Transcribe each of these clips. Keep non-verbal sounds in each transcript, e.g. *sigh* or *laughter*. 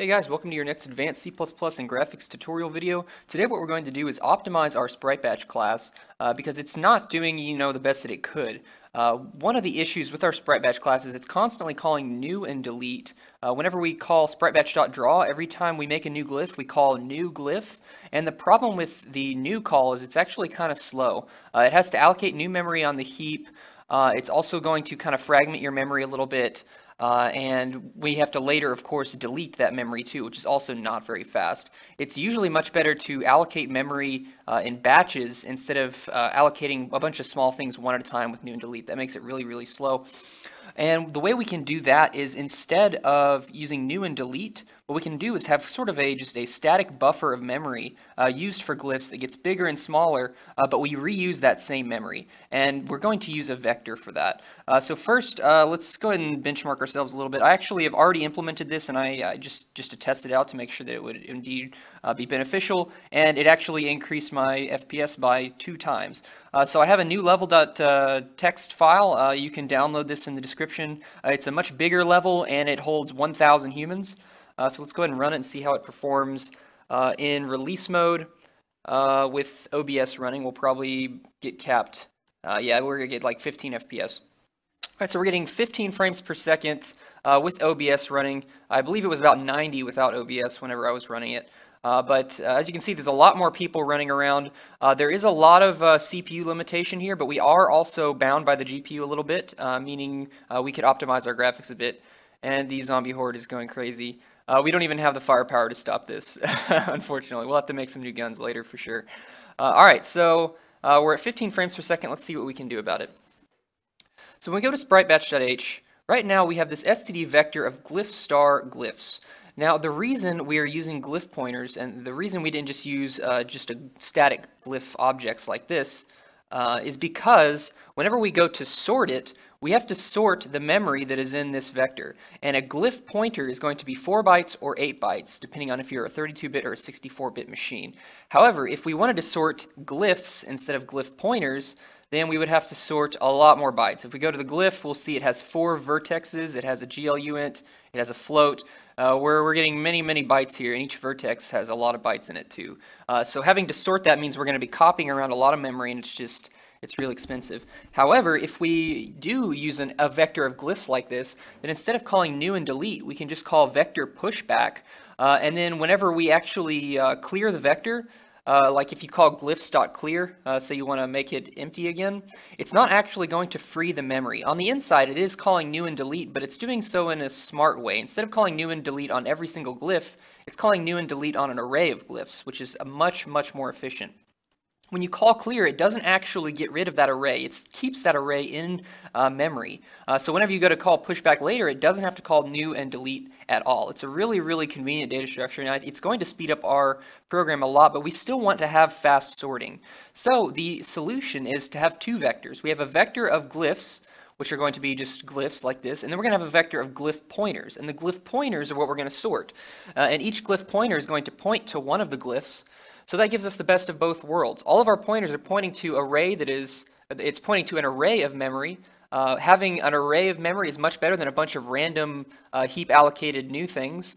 Hey guys, welcome to your next advanced C++ and graphics tutorial video. Today what we're going to do is optimize our sprite batch class uh, because it's not doing, you know, the best that it could. Uh, one of the issues with our sprite batch class is it's constantly calling new and delete. Uh, whenever we call spritebatch.draw, every time we make a new glyph, we call new glyph. And the problem with the new call is it's actually kind of slow. Uh, it has to allocate new memory on the heap. Uh, it's also going to kind of fragment your memory a little bit. Uh, and we have to later, of course, delete that memory too, which is also not very fast. It's usually much better to allocate memory uh, in batches instead of uh, allocating a bunch of small things one at a time with new and delete. That makes it really, really slow. And the way we can do that is instead of using new and delete, what we can do is have sort of a just a static buffer of memory uh, used for glyphs that gets bigger and smaller, uh, but we reuse that same memory. And we're going to use a vector for that. Uh, so first, uh, let's go ahead and benchmark ourselves a little bit. I actually have already implemented this, and I just, just to test it out to make sure that it would indeed uh, be beneficial, and it actually increased my FPS by two times. Uh, so I have a new level.txt file. you can download this in the description. it's a much bigger level, and it holds 1,000 humans. Uh, so let's go ahead and run it and see how it performs uh, in release mode. Uh, with OBS running, we'll probably get capped. Yeah, we're going to get like 15 FPS. All right, so we're getting 15 frames per second uh, with OBS running. I believe it was about 90 without OBS whenever I was running it. Uh, but uh, as you can see, there's a lot more people running around. There is a lot of CPU limitation here, but we are also bound by the GPU a little bit, meaning we could optimize our graphics a bit. And the zombie horde is going crazy. Uh, we don't even have the firepower to stop this, *laughs* unfortunately. We'll have to make some new guns later for sure. Uh, all right, so uh, we're at 15 frames per second. Let's see what we can do about it. So when we go to spritebatch.h, right now we have this std vector of glyph star glyphs. Now the reason we are using glyph pointers, and the reason we didn't just use uh, just a static glyph objects like this, uh, is because whenever we go to sort it, we have to sort the memory that is in this vector. And a glyph pointer is going to be 4 bytes or 8 bytes, depending on if you're a 32-bit or a 64-bit machine. However, if we wanted to sort glyphs instead of glyph pointers, then we would have to sort a lot more bytes. If we go to the glyph, we'll see it has four vertexes, it has a GLUINT, it has a float, uh, where we're getting many, many bytes here, and each vertex has a lot of bytes in it too. Uh, so having to sort that means we're going to be copying around a lot of memory, and it's just it's really expensive. However, if we do use an, a vector of glyphs like this, then instead of calling new and delete, we can just call vector pushback. Uh, and then whenever we actually uh, clear the vector, uh, like if you call glyphs.clear, uh, you want to make it empty again, it's not actually going to free the memory. On the inside, it is calling new and delete, but it's doing so in a smart way. Instead of calling new and delete on every single glyph, it's calling new and delete on an array of glyphs, which is a much, much more efficient when you call clear, it doesn't actually get rid of that array. It keeps that array in uh, memory. Uh, so whenever you go to call pushback later, it doesn't have to call new and delete at all. It's a really, really convenient data structure, and it's going to speed up our program a lot, but we still want to have fast sorting. So the solution is to have two vectors. We have a vector of glyphs, which are going to be just glyphs like this, and then we're going to have a vector of glyph pointers, and the glyph pointers are what we're going to sort. Uh, and each glyph pointer is going to point to one of the glyphs, so that gives us the best of both worlds. All of our pointers are pointing to array that is, it's pointing to an array of memory. Uh, having an array of memory is much better than a bunch of random uh, heap allocated new things,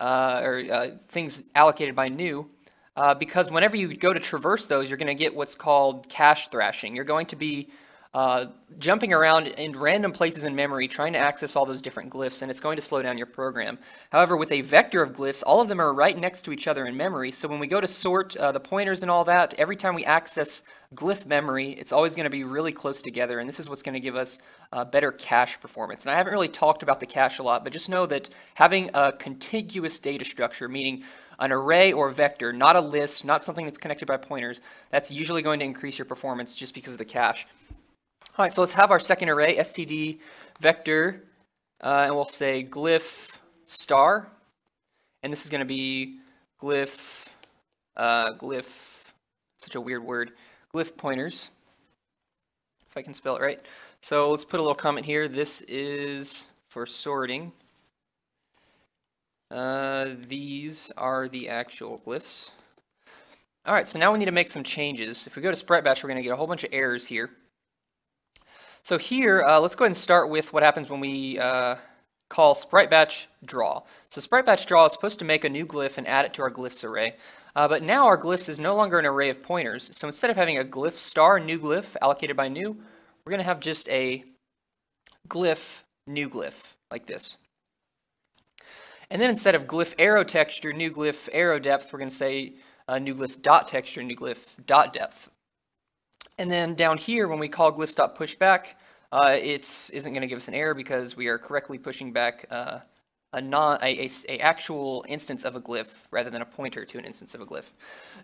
uh, or uh, things allocated by new. Uh, because whenever you go to traverse those, you're going to get what's called cache thrashing. You're going to be uh, jumping around in random places in memory, trying to access all those different glyphs, and it's going to slow down your program. However, with a vector of glyphs, all of them are right next to each other in memory, so when we go to sort uh, the pointers and all that, every time we access glyph memory, it's always going to be really close together, and this is what's going to give us uh, better cache performance. And I haven't really talked about the cache a lot, but just know that having a contiguous data structure, meaning an array or vector, not a list, not something that's connected by pointers, that's usually going to increase your performance just because of the cache. All right, so let's have our second array, std vector, uh, and we'll say glyph star, and this is going to be glyph, uh, glyph, such a weird word, glyph pointers, if I can spell it right. So let's put a little comment here. This is for sorting. Uh, these are the actual glyphs. All right, so now we need to make some changes. If we go to Sprite Batch, we're going to get a whole bunch of errors here. So here, uh, let's go ahead and start with what happens when we uh, call sprite batch draw. So sprite batch draw is supposed to make a new glyph and add it to our glyphs array. Uh, but now our glyphs is no longer an array of pointers. So instead of having a glyph star new glyph allocated by new, we're going to have just a glyph new glyph like this. And then instead of glyph arrow texture, new glyph arrow depth, we're going to say uh, new glyph dot texture, new glyph dot depth. And then down here, when we call glyphs dot pushback, uh, it isn't going to give us an error because we are correctly pushing back uh, a non a, a, a, actual instance of a glyph rather than a pointer to an instance of a glyph.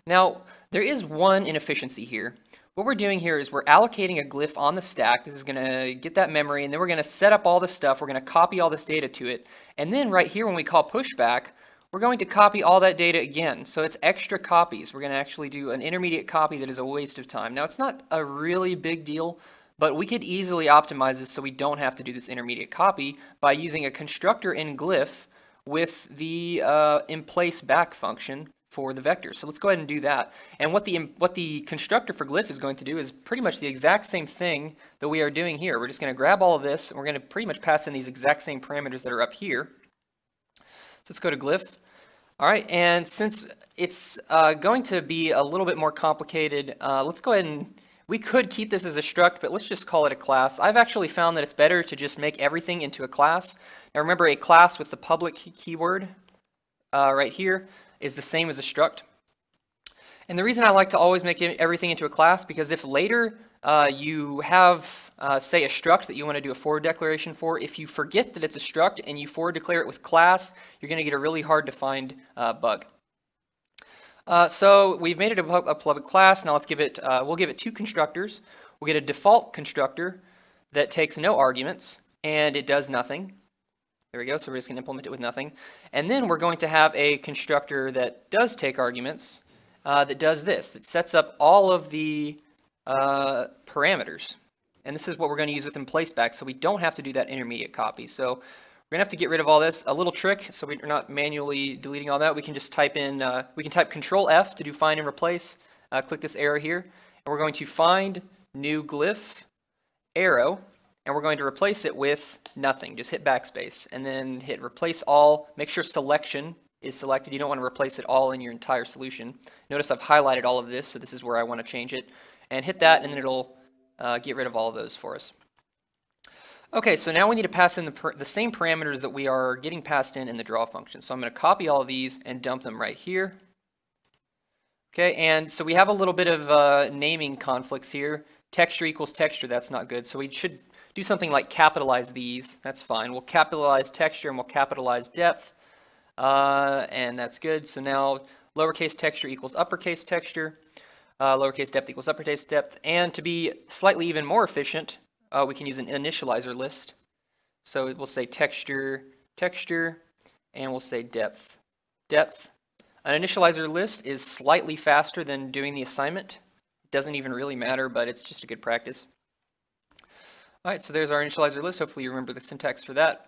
Now, there is one inefficiency here. What we're doing here is we're allocating a glyph on the stack. This is going to get that memory, and then we're going to set up all the stuff. We're going to copy all this data to it. And then right here, when we call pushback, we're going to copy all that data again. So it's extra copies. We're going to actually do an intermediate copy that is a waste of time. Now, it's not a really big deal, but we could easily optimize this so we don't have to do this intermediate copy by using a constructor in glyph with the uh, emplace back function for the vector. So let's go ahead and do that. And what the what the constructor for glyph is going to do is pretty much the exact same thing that we are doing here. We're just going to grab all of this and we're going to pretty much pass in these exact same parameters that are up here. Let's go to glyph. All right, and since it's uh, going to be a little bit more complicated, uh, let's go ahead and, we could keep this as a struct, but let's just call it a class. I've actually found that it's better to just make everything into a class. Now remember, a class with the public keyword uh, right here is the same as a struct. And the reason I like to always make everything into a class, because if later uh, you have, uh, say, a struct that you want to do a forward declaration for. If you forget that it's a struct and you forward declare it with class, you're going to get a really hard to find uh, bug. Uh, so we've made it a, a, public class. Now let's give it, uh, we'll give it two constructors. We'll get a default constructor that takes no arguments and it does nothing. There we go. So we're just going to implement it with nothing. And then we're going to have a constructor that does take arguments that does this, that sets up all of the uh, parameters. And this is what we're going to use with in back, so we don't have to do that intermediate copy. So we're going to have to get rid of all this. A little trick, so we're not manually deleting all that. We can just type in, uh, we can type Control F to do find and replace. Uh, click this arrow here, and we're going to find new glyph arrow, and we're going to replace it with nothing. Just hit backspace, and then hit replace all. Make sure selection is selected. You don't want to replace it all in your entire solution. Notice I've highlighted all of this, so this is where I want to change it and hit that and it'll uh, get rid of all of those for us. Okay, so now we need to pass in the, the same parameters that we are getting passed in in the draw function. So I'm going to copy all of these and dump them right here. Okay, and so we have a little bit of uh, naming conflicts here. Texture equals texture, that's not good. So we should do something like capitalize these. That's fine. We'll capitalize texture and we'll capitalize depth. Uh, and that's good. So now lowercase texture equals uppercase texture uh, lowercase depth equals uppercase depth. And to be slightly even more efficient, uh, we can use an initializer list. So we'll say texture, texture, and we'll say depth, depth. An initializer list is slightly faster than doing the assignment. It doesn't even really matter, but it's just a good practice. All right, so there's our initializer list. Hopefully you remember the syntax for that.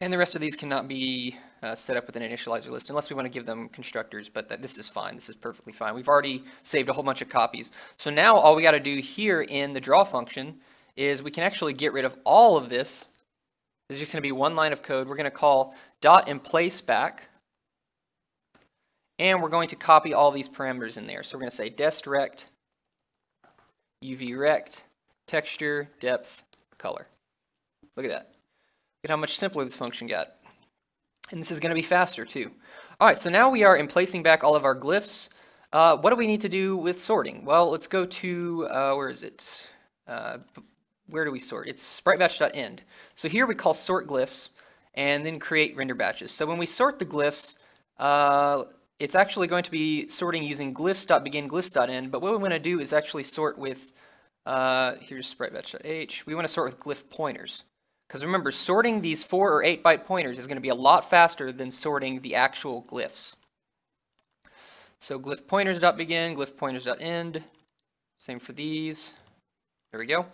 And the rest of these cannot be uh, set up with an initializer list unless we want to give them constructors, but that, this is fine. This is perfectly fine. We've already saved a whole bunch of copies. So now all we got to do here in the draw function is we can actually get rid of all of this. There's just going to be one line of code. We're going to call dot emplace back. And we're going to copy all these parameters in there. So we're going to say dest rect, uv rect, texture, depth, color. Look at that. Look at how much simpler this function got. And this is going to be faster too. All right, so now we are emplacing back all of our glyphs. Uh, what do we need to do with sorting? Well, let's go to, uh, where is it? Uh, where do we sort? It's spritebatch.end. So here we call sort glyphs and then create render batches. So when we sort the glyphs, uh, it's actually going to be sorting using glyphs.begin, glyphs.end, but what we want to do is actually sort with, uh, here's spritebatch.h, we want to sort with glyph pointers. Because remember, sorting these 4 or 8 byte pointers is going to be a lot faster than sorting the actual glyphs. So glyph pointers.begin, glyph pointers.end. Same for these. There we go.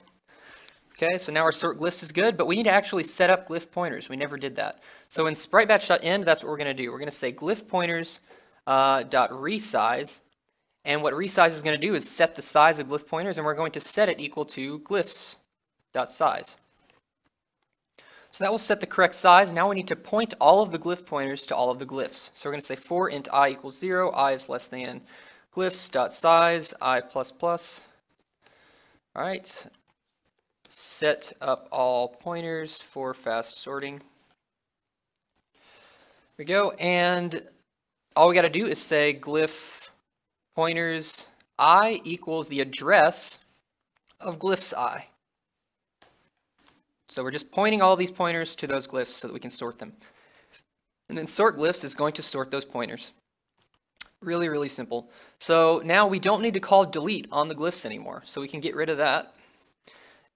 Okay, so now our sort glyphs is good, but we need to actually set up glyph pointers. We never did that. So in spritebatch.end, that's what we're going to do. We're going to say glyph pointers uh, dot resize, and what resize is going to do is set the size of glyph pointers, and we're going to set it equal to glyphs dot size. So that will set the correct size. Now we need to point all of the glyph pointers to all of the glyphs. So we're going to say for int i equals 0, i is less than glyphs dot size i plus plus. All right, set up all pointers for fast sorting. There we go, and all we got to do is say glyph pointers i equals the address of glyphs i. So we're just pointing all these pointers to those glyphs so that we can sort them. And then sort glyphs is going to sort those pointers. Really, really simple. So now we don't need to call delete on the glyphs anymore. So we can get rid of that.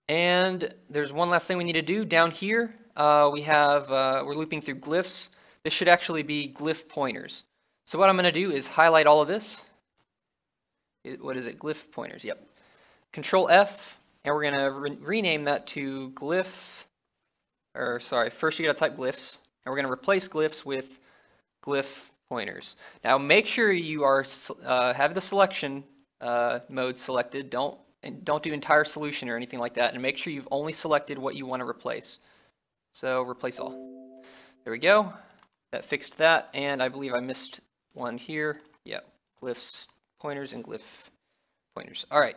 And there's one last thing we need to do. Down here, uh, we have, uh, we're looping through glyphs. This should actually be glyph pointers. So what I'm going to do is highlight all of this. It, what is it? Glyph pointers. Yep. Control F, and we're going to re rename that to glyph, or sorry, first you got to type glyphs, and we're going to replace glyphs with glyph pointers. Now make sure you are uh, have the selection uh, mode selected. Don't don't do entire solution or anything like that. And make sure you've only selected what you want to replace. So replace all. There we go. That fixed that. And I believe I missed one here. Yep. Glyphs, pointers, and glyph pointers. All right.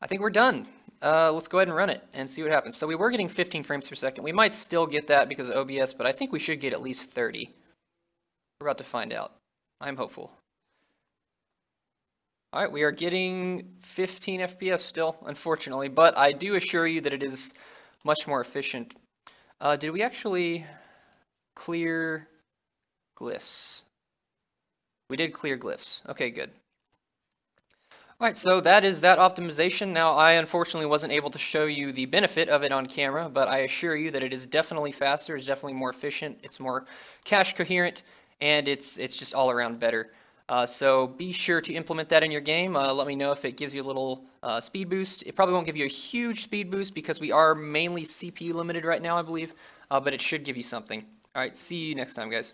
I think we're done. Uh, let's go ahead and run it and see what happens. So we were getting 15 frames per second. We might still get that because of OBS, but I think we should get at least 30. We're about to find out. I'm hopeful. All right, we are getting 15 FPS still, unfortunately, but I do assure you that it is much more efficient. Uh, did we actually clear glyphs? We did clear glyphs. Okay, good. All right, so that is that optimization. Now, I unfortunately wasn't able to show you the benefit of it on camera, but I assure you that it is definitely faster, it's definitely more efficient, it's more cache coherent, and it's, it's just all around better. Uh, so be sure to implement that in your game. Uh, let me know if it gives you a little uh, speed boost. It probably won't give you a huge speed boost because we are mainly CPU limited right now, I believe, uh, but it should give you something. All right, see you next time, guys.